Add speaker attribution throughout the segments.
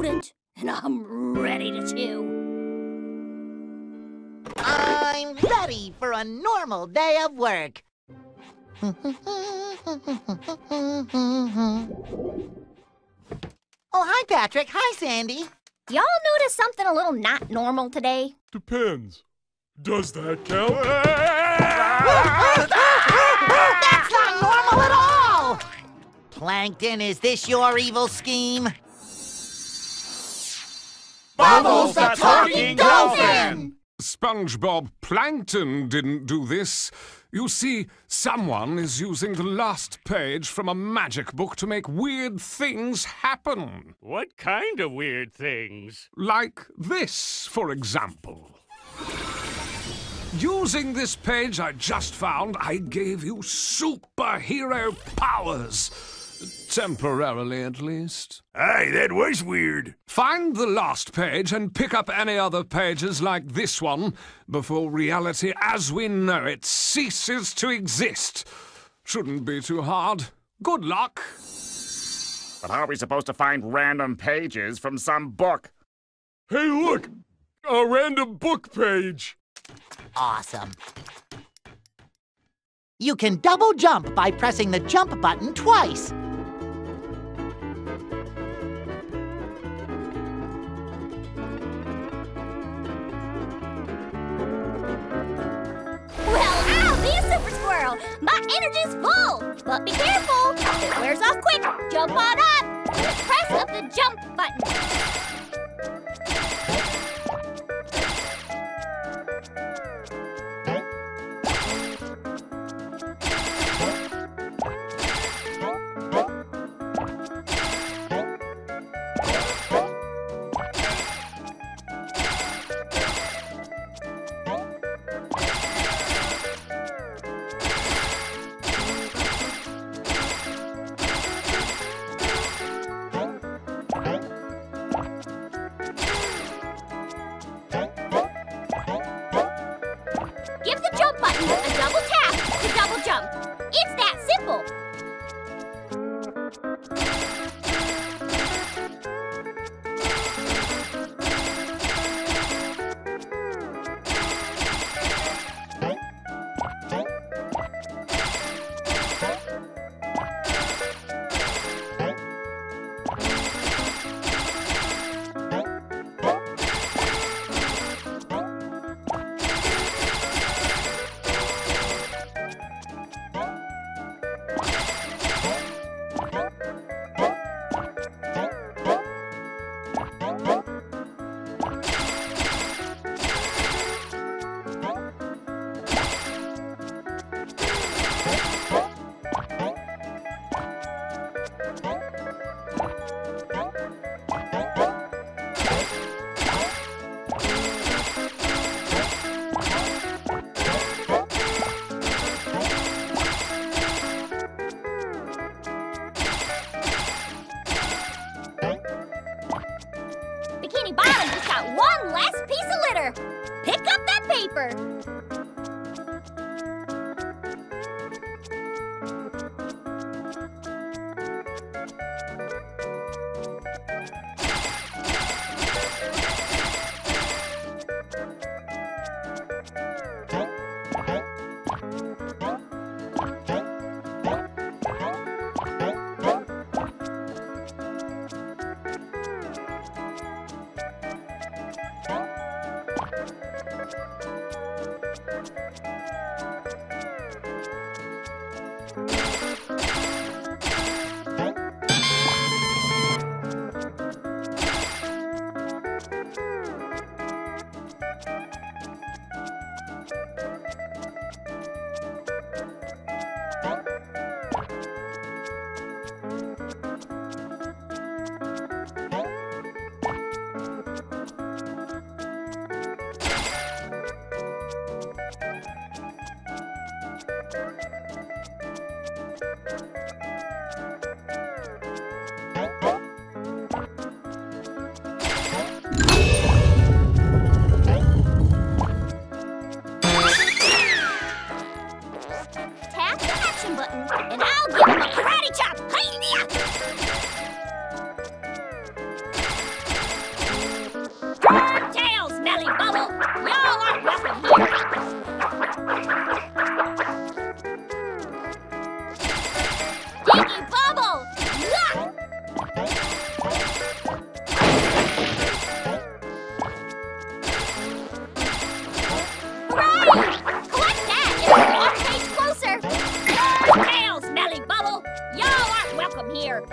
Speaker 1: rodent, and I'm ready to chew. I'm ready for a normal day of work. oh, hi, Patrick. Hi, Sandy.
Speaker 2: Y'all notice something a little not normal today?
Speaker 3: Depends. Does that count?
Speaker 1: That's not normal at all! Plankton, is this your evil scheme?
Speaker 4: Bubbles the Talking Dolphin!
Speaker 5: SpongeBob Plankton didn't do this. You see, someone is using the last page from a magic book to make weird things happen.
Speaker 4: What kind of weird things?
Speaker 5: Like this, for example. Using this page I just found, I gave you superhero powers. Temporarily, at least.
Speaker 4: Hey, that was weird.
Speaker 5: Find the last page and pick up any other pages like this one before reality as we know it ceases to exist. Shouldn't be too hard. Good luck.
Speaker 6: But how are we supposed to find random pages from some book?
Speaker 3: Hey, look! A random book page!
Speaker 1: Awesome. You can double jump by pressing the jump button twice.
Speaker 2: Energy's full. But be careful. It wears off quick. Jump on up. Press up the jump button. welcome here.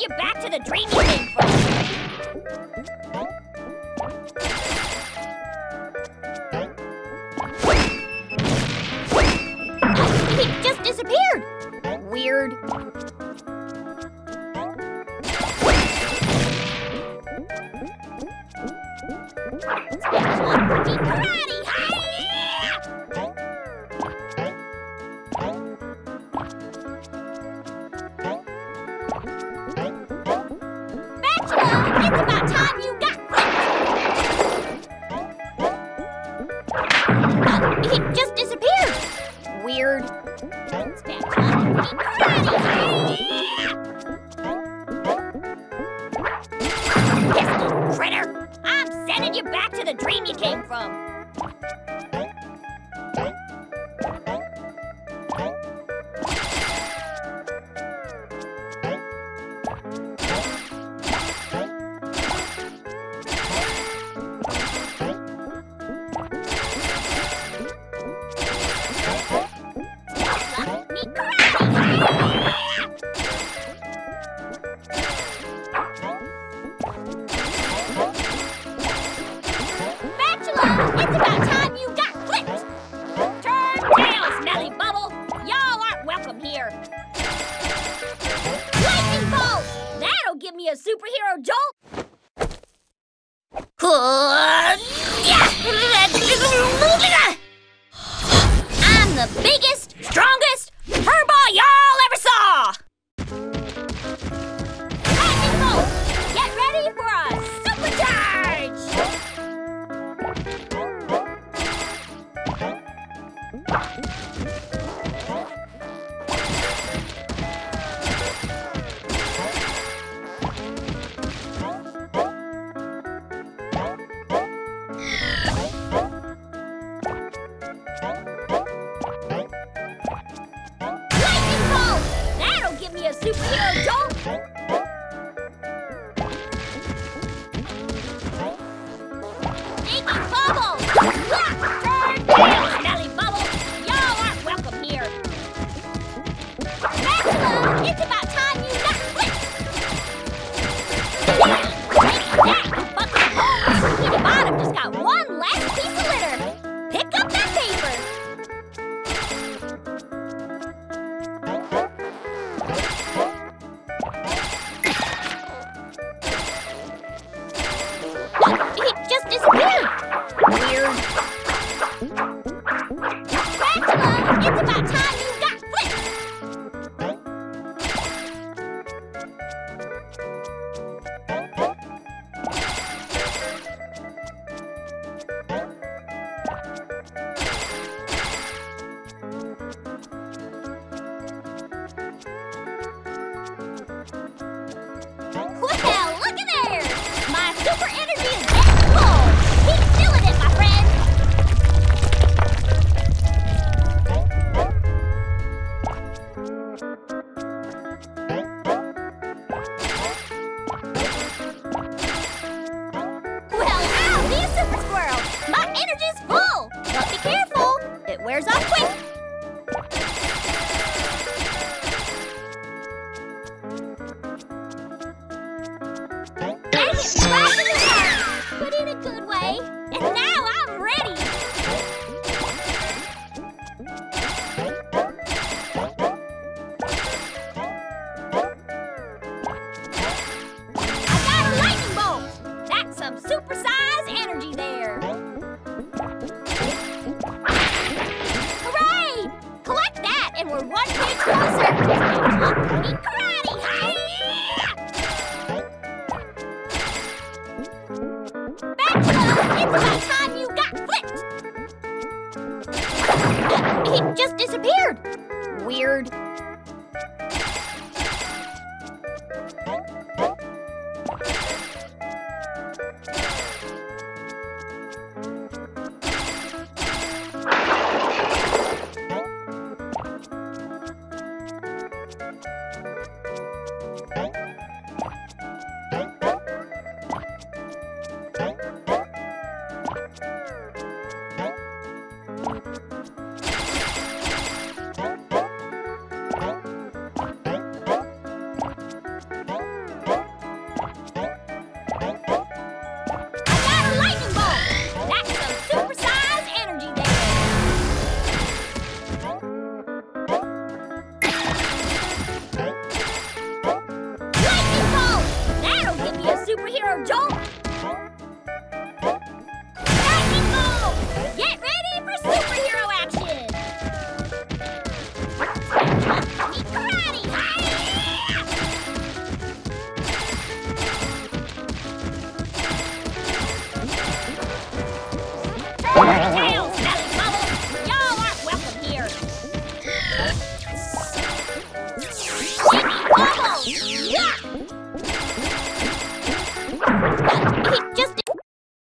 Speaker 2: you back to the dream you came. back to the dream you came from. superhero doll? Energy's full! But be careful, it wears off quick!